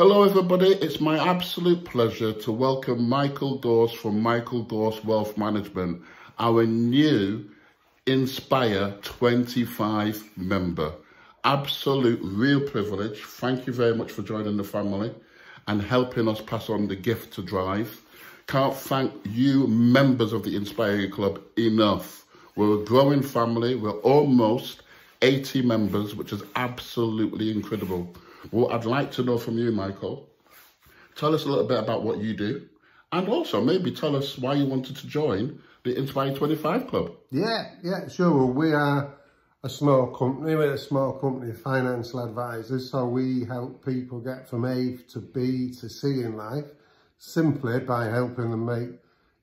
Hello everybody, it's my absolute pleasure to welcome Michael Gorst from Michael Gorst Wealth Management, our new Inspire 25 member. Absolute real privilege. Thank you very much for joining the family and helping us pass on the gift to drive. Can't thank you members of the Inspire Club enough. We're a growing family. We're almost 80 members, which is absolutely incredible. Well, I'd like to know from you, Michael. Tell us a little bit about what you do. And also maybe tell us why you wanted to join the Inspire 25 Club. Yeah, yeah, sure. Well, we are a small company. We're a small company of financial advisors. So we help people get from A to B to C in life simply by helping them make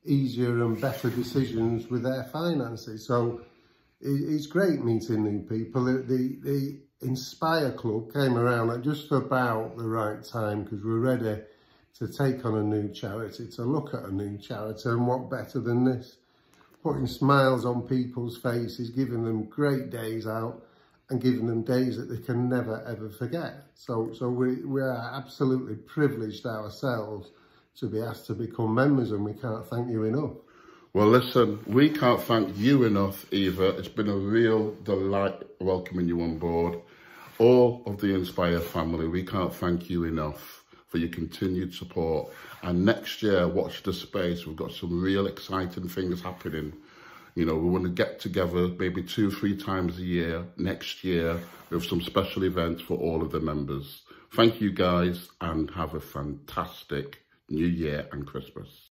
easier and better decisions with their finances. So it's great meeting new people. The, the, the Inspire Club came around at just about the right time because we're ready to take on a new charity, to look at a new charity and what better than this? Putting smiles on people's faces, giving them great days out and giving them days that they can never ever forget. So, so we, we are absolutely privileged ourselves to be asked to become members and we can't thank you enough. Well, listen, we can't thank you enough either. It's been a real delight welcoming you on board. All of the Inspire family, we can't thank you enough for your continued support. And next year, watch the space. We've got some real exciting things happening. You know, we want to get together maybe two, three times a year next year with some special events for all of the members. Thank you guys and have a fantastic New Year and Christmas.